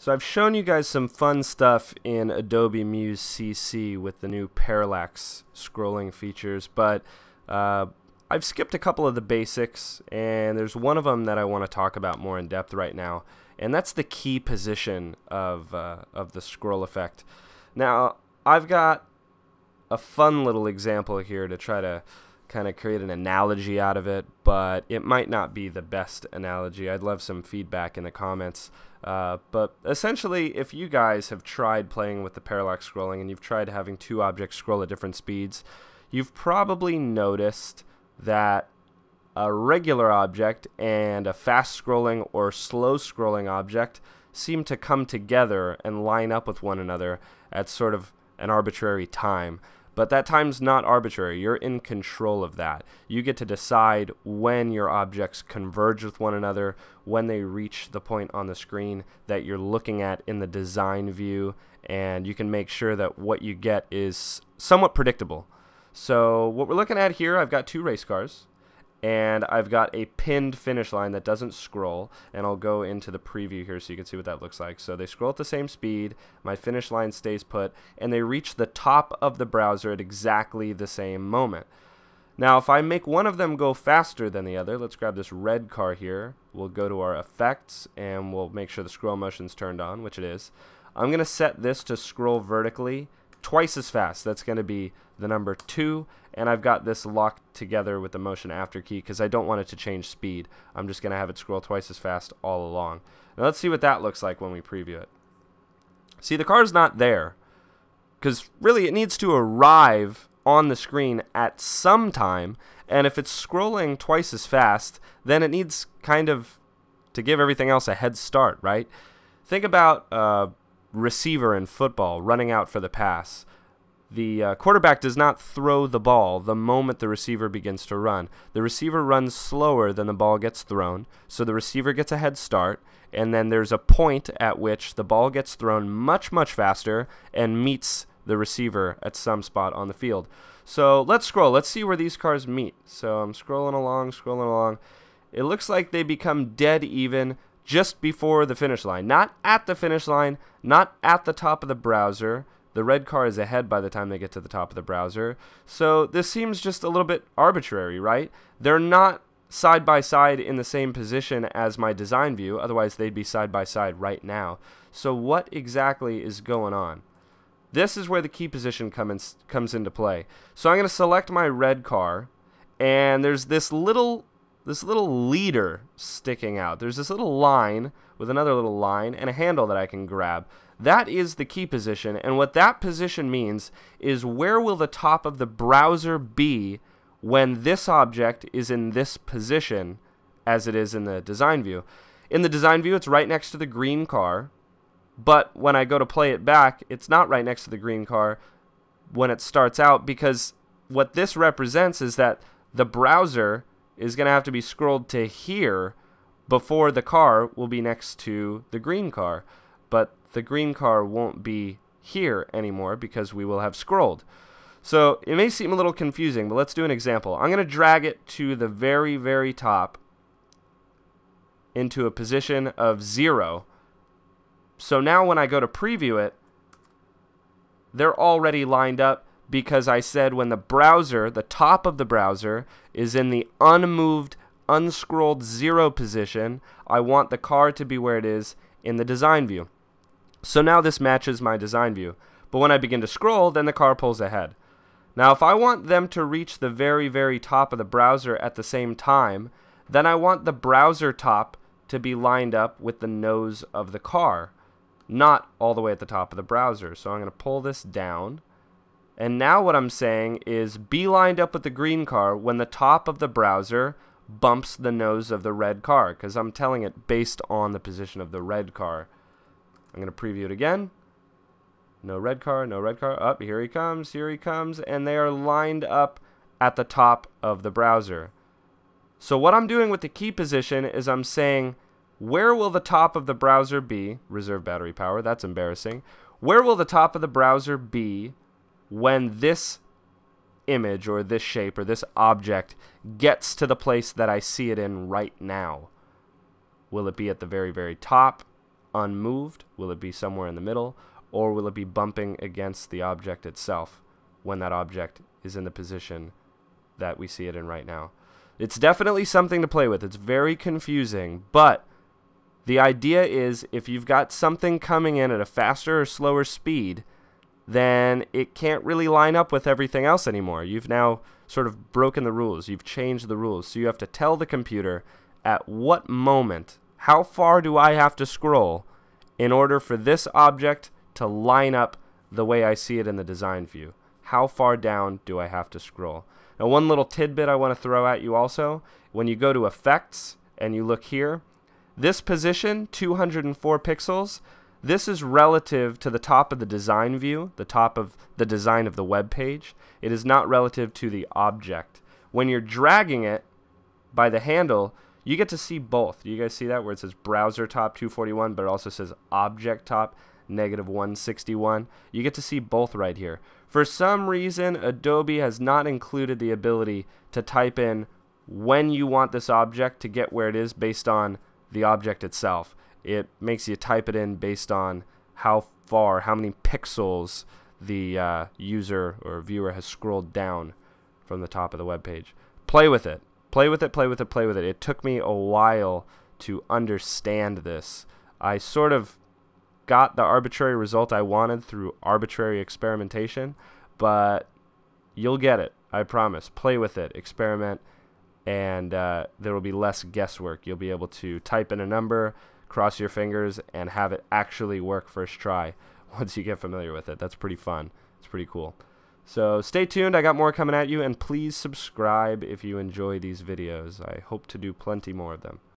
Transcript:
So I've shown you guys some fun stuff in Adobe Muse CC with the new parallax scrolling features, but uh, I've skipped a couple of the basics, and there's one of them that I want to talk about more in depth right now, and that's the key position of, uh, of the scroll effect. Now, I've got a fun little example here to try to kind of create an analogy out of it, but it might not be the best analogy. I'd love some feedback in the comments. Uh, but essentially, if you guys have tried playing with the parallax scrolling and you've tried having two objects scroll at different speeds, you've probably noticed that a regular object and a fast scrolling or slow scrolling object seem to come together and line up with one another at sort of an arbitrary time. But that time's not arbitrary. You're in control of that. You get to decide when your objects converge with one another, when they reach the point on the screen that you're looking at in the design view, and you can make sure that what you get is somewhat predictable. So what we're looking at here, I've got two race cars and I've got a pinned finish line that doesn't scroll and I'll go into the preview here so you can see what that looks like. So they scroll at the same speed my finish line stays put and they reach the top of the browser at exactly the same moment. Now if I make one of them go faster than the other let's grab this red car here. We'll go to our effects and we'll make sure the scroll motion's turned on which it is. I'm gonna set this to scroll vertically twice as fast. That's going to be the number 2 and I've got this locked together with the motion after key because I don't want it to change speed. I'm just going to have it scroll twice as fast all along. Now let's see what that looks like when we preview it. See the car's not there because really it needs to arrive on the screen at some time and if it's scrolling twice as fast then it needs kind of to give everything else a head start, right? Think about uh, receiver in football running out for the pass. The uh, quarterback does not throw the ball the moment the receiver begins to run. The receiver runs slower than the ball gets thrown, so the receiver gets a head start, and then there's a point at which the ball gets thrown much, much faster and meets the receiver at some spot on the field. So let's scroll. Let's see where these cars meet. So I'm scrolling along, scrolling along. It looks like they become dead even just before the finish line. Not at the finish line, not at the top of the browser. The red car is ahead by the time they get to the top of the browser. So this seems just a little bit arbitrary, right? They're not side by side in the same position as my design view, otherwise they'd be side by side right now. So what exactly is going on? This is where the key position come in, comes into play. So I'm going to select my red car, and there's this little this little leader sticking out. There's this little line with another little line and a handle that I can grab. That is the key position, and what that position means is where will the top of the browser be when this object is in this position as it is in the design view. In the design view, it's right next to the green car, but when I go to play it back, it's not right next to the green car when it starts out because what this represents is that the browser is going to have to be scrolled to here before the car will be next to the green car. But the green car won't be here anymore because we will have scrolled. So it may seem a little confusing, but let's do an example. I'm going to drag it to the very, very top into a position of 0. So now when I go to preview it, they're already lined up because I said when the browser, the top of the browser, is in the unmoved, unscrolled zero position, I want the car to be where it is in the design view. So now this matches my design view. But when I begin to scroll, then the car pulls ahead. Now if I want them to reach the very, very top of the browser at the same time, then I want the browser top to be lined up with the nose of the car, not all the way at the top of the browser. So I'm going to pull this down and now what I'm saying is be lined up with the green car when the top of the browser bumps the nose of the red car because I'm telling it based on the position of the red car. I'm going to preview it again. No red car, no red car. Up, oh, here he comes, here he comes. And they are lined up at the top of the browser. So what I'm doing with the key position is I'm saying, where will the top of the browser be? Reserve battery power, that's embarrassing. Where will the top of the browser be when this image or this shape or this object gets to the place that I see it in right now? Will it be at the very, very top unmoved? Will it be somewhere in the middle? Or will it be bumping against the object itself when that object is in the position that we see it in right now? It's definitely something to play with. It's very confusing, but the idea is if you've got something coming in at a faster or slower speed, then it can't really line up with everything else anymore. You've now sort of broken the rules. You've changed the rules. So you have to tell the computer at what moment, how far do I have to scroll in order for this object to line up the way I see it in the design view? How far down do I have to scroll? Now, one little tidbit I want to throw at you also when you go to Effects and you look here, this position, 204 pixels, this is relative to the top of the design view, the top of the design of the web page. It is not relative to the object. When you're dragging it by the handle, you get to see both. Do you guys see that where it says browser top 241, but it also says object top negative 161. You get to see both right here. For some reason, Adobe has not included the ability to type in when you want this object to get where it is based on the object itself. It makes you type it in based on how far, how many pixels the uh, user or viewer has scrolled down from the top of the web page. Play with it. Play with it, play with it, play with it. It took me a while to understand this. I sort of got the arbitrary result I wanted through arbitrary experimentation, but you'll get it. I promise. Play with it, experiment, and uh, there will be less guesswork. You'll be able to type in a number, cross your fingers, and have it actually work first try once you get familiar with it. That's pretty fun. It's pretty cool. So stay tuned. I got more coming at you, and please subscribe if you enjoy these videos. I hope to do plenty more of them.